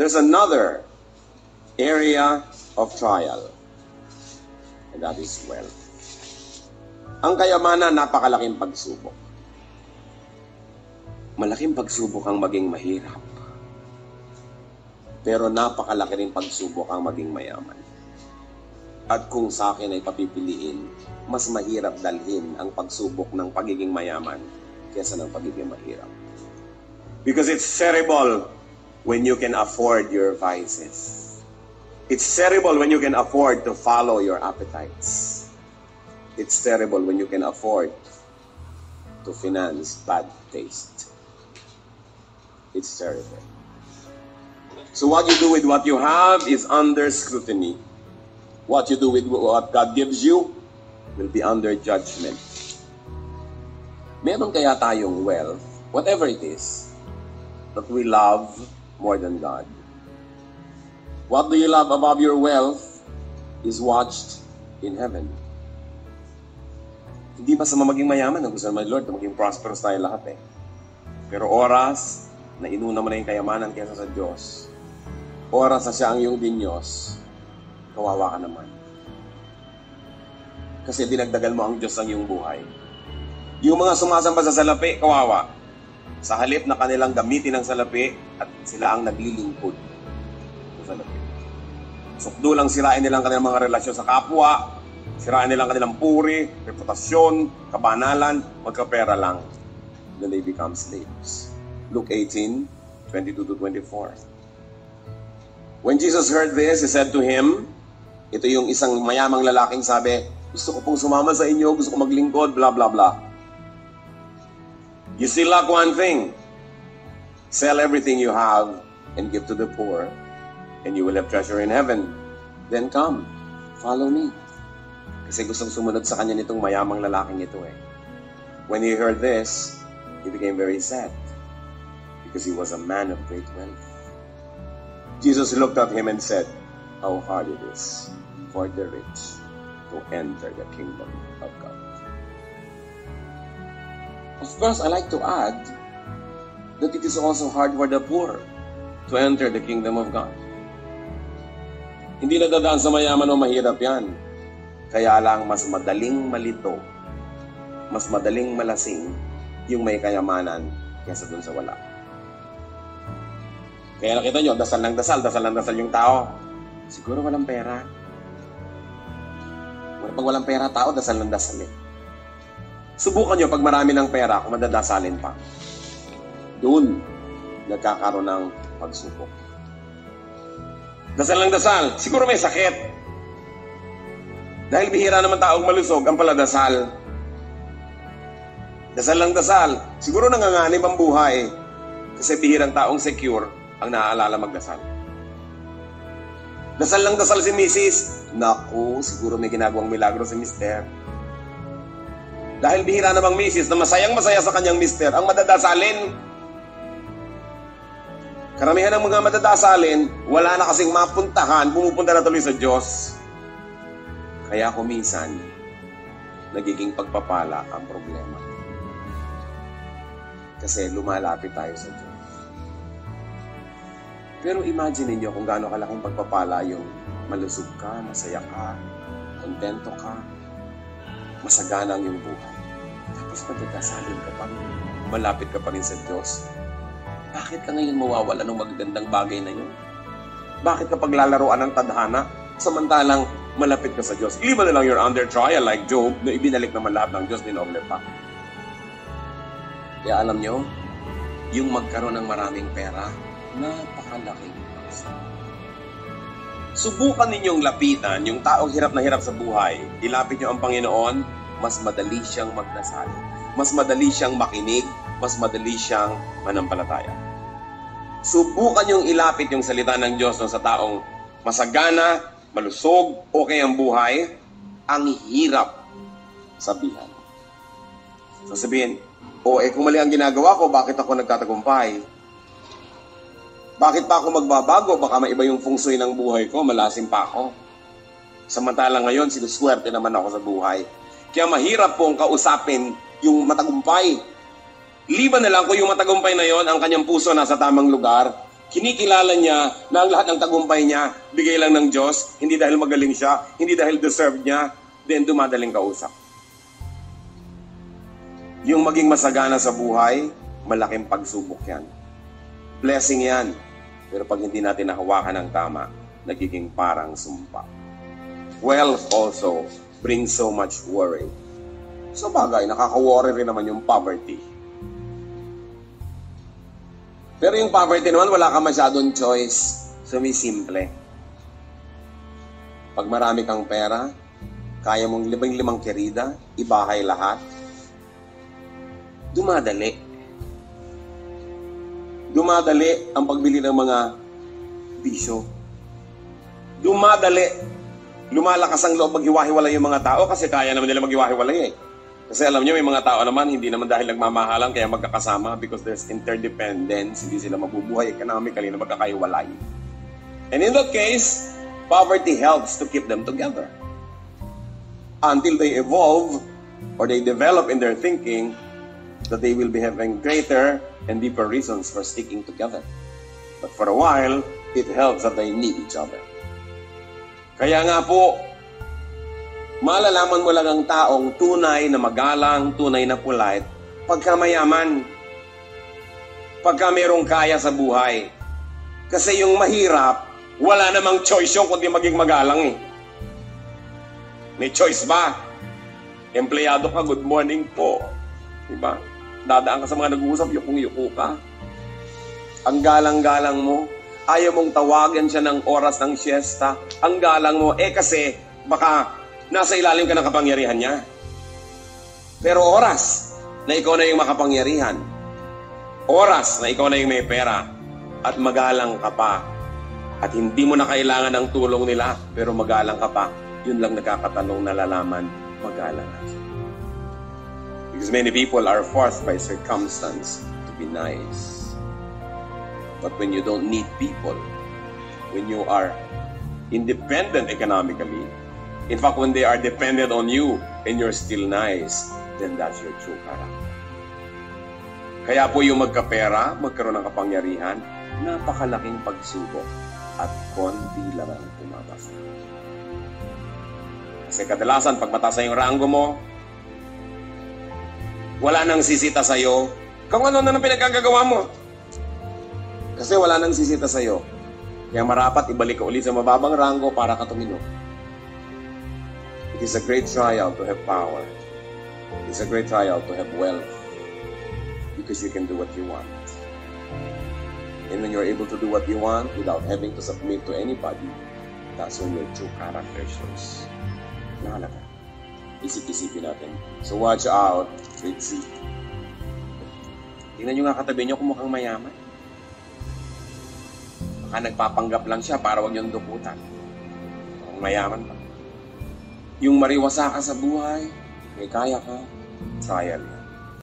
there's another area of trial. And that is wealth. Ang kayamanan, napakalaking pagsubok. Malaking pagsubok ang maging mahirap. Pero napakalaki rin pagsubok ang maging mayaman. At kung sa akin ay papipiliin, mas mahirap dalhin ang pagsubok ng pagiging mayaman kesa ng pagiging mahirap. Because it's terrible when you can afford your vices. It's terrible when you can afford to follow your appetites. It's terrible when you can afford to finance bad taste. It's terrible. So what you do with what you have is under scrutiny. What you do with what God gives you will be under judgment. Meron kaya tayong wealth, whatever it is, that we love more than God. What do you love above your wealth is watched in heaven. Hindi pa sa maging mayaman, ang gusto naman, Lord, na maging prosperous tayo lahat eh. Pero oras na inuna mo na yung kayamanan kaysa sa Diyos, oras na siya ang iyong dinyos, kawawa ka naman. Kasi dinagdagan mo ang Diyos ang iyong buhay. Yung mga sumasamba sa salapi, kawawa. Sa halip na kanilang gamitin ang salapi at sila ang naglilingkod sa salapi. Sukdo lang sirain nilang kanilang mga relasyon sa kapwa, sirain nilang kanilang puri, reputasyon, kabanalan, magkapera lang. Then they become slaves. Luke 18, 22 to 24. When Jesus heard this, He said to him, ito yung isang mayamang lalaking sabi, gusto ko pong sumama sa inyo, gusto ko maglingkod, blah, blah, blah. You still lack one thing. Sell everything you have and give to the poor, and you will have treasure in heaven. Then come, follow me. Kasi gustong sumunod sa kanya nitong mayamang lalaking ito eh. When he heard this, he became very sad because he was a man of great wealth. Jesus looked at him and said, How hard it is for the rich to enter the kingdom of God. Of course, I like to add that it is also hard for the poor to enter the kingdom of God. Hindi nadadaan sa mayaman o mahirap yan. Kaya lang mas madaling malito, mas madaling malasing yung may kayamanan kaysa dun sa wala. Kaya nakita nyo, dasal ng dasal, dasal ng dasal yung tao. Siguro walang pera. Pag walang pera tao, dasal ng dasal eh. Subukan nyo pag marami ng pera, kung madadasalin pa. Doon, nagkakaroon ng pagsubok. Dasal ng dasal, siguro may sakit. Dahil bihira naman taong malusog, ang paladasal. Dasal ng dasal, siguro nanganganib ang buhay. Kasi bihirang taong secure ang naaalala magdasal. Dasal lang dasal si Mrs. Naku, siguro may ginagawang milagro si Mister. Dahil bihira namang Mrs. na masayang masaya sa kanyang Mister ang madadasalin. Karamihan ng mga madadasalin, wala na kasing mapuntahan, pumupunta na tuloy sa Diyos. Kaya kung minsan, nagiging pagpapala ang problema. Kasi lumalapit tayo sa Diyos. Pero imagine niyo kung gaano kalaking pagpapala yung malusog ka, masaya ka, kontento ka, masagana ang iyong buhay. Tapos pagkakasalin ka pa, malapit ka pa rin sa Diyos. Bakit ka ngayon mawawala ng magagandang bagay na yun? Bakit ka paglalaroan ng tadhana, samantalang malapit ka sa Diyos? Iba na lang you're under trial like Job, na ibinalik naman lahat ng Diyos, dinoble pa. Kaya alam nyo, yung magkaroon ng maraming pera, napakalaking paksa. Subukan ninyong lapitan yung taong hirap na hirap sa buhay. Ilapit niyo ang Panginoon, mas madali siyang magdasal. Mas madali siyang makinig, mas madali siyang manampalataya. Subukan yung ilapit yung salita ng Diyos sa taong masagana, malusog, okay ang buhay, ang hirap sabihan. Sasabihin, o eh kung mali ang ginagawa ko, bakit ako nagtatagumpay? Bakit pa ako magbabago? Baka maiba yung feng ng buhay ko, malasim pa ako. Samantalang ngayon, sinuswerte naman ako sa buhay. Kaya mahirap pong kausapin yung matagumpay. Liban na lang kung yung matagumpay na yon, ang kanyang puso nasa tamang lugar, Kinikilala niya na ang lahat ng tagumpay niya, bigay lang ng Diyos, hindi dahil magaling siya, hindi dahil deserve niya, then dumadaling kausap. Yung maging masagana sa buhay, malaking pagsubok yan. Blessing yan. Pero pag hindi natin nahawakan ng tama, nagiging parang sumpa. Wealth also brings so much worry. Sa bagay, nakaka-worry rin naman yung poverty. Pero yung poverty naman, wala ka masyadong choice. So, may simple. Pag marami kang pera, kaya mong limang-limang kerida, ibahay lahat, dumadali. Dumadali ang pagbili ng mga bisyo. Dumadali. Lumalakas ang loob maghiwa-hiwalay yung mga tao kasi kaya naman nila maghiwa-hiwalay eh. Kasi alam niyo, may mga tao naman, hindi naman dahil nagmamahalan kaya magkakasama because there's interdependence, hindi sila mabubuhay economically na magkakaiwalay. And in that case, poverty helps to keep them together. Until they evolve or they develop in their thinking that they will be having greater and deeper reasons for sticking together. But for a while, it helps that they need each other. Kaya nga po, malalaman mo lang ang taong tunay na magalang, tunay na polite, pagka mayaman, pagka merong kaya sa buhay. Kasi yung mahirap, wala namang choice yung kundi maging magalang eh. May choice ba? Empleyado ka, good morning po. Diba? Dadaan ka sa mga nag-uusap, yukong-yuko ka. Ang galang-galang mo, ayaw mong tawagan siya ng oras ng siesta. Ang galang mo, eh kasi baka nasa ilalim ka ng kapangyarihan niya. Pero oras na ikaw na yung makapangyarihan, oras na ikaw na yung may pera, at magalang ka pa, at hindi mo na kailangan ng tulong nila, pero magalang ka pa, yun lang nagkakatanong na lalaman, magalang ka. Because many people are forced by circumstance to be nice. But when you don't need people, when you are independent economically, in fact, when they are dependent on you and you're still nice, then that's your true character. Kaya po yung magkapera, magkaroon ng kapangyarihan, napakalaking pagsubok at konti lang ang tumabasa. Kasi kadalasan, pag mataas yung rango mo, wala nang sisita sa'yo, kung ano na nang pinagkagagawa mo. Kasi wala nang sisita sa'yo. Kaya marapat ibalik ka ulit sa mababang rango para ka tumino. It is a great trial to have power. It's a great trial to have wealth. Because you can do what you want. And when you're able to do what you want without having to submit to anybody, that's when your true character shows. Mahalaga. Isip-isipin natin. So watch out, Sea. Tingnan nyo nga katabi nyo kung mukhang mayaman. Baka nagpapanggap lang siya para wag niyong dukutan. Kung mayaman pa. Yung mariwasa ka sa buhay, may kaya ka, trial yan.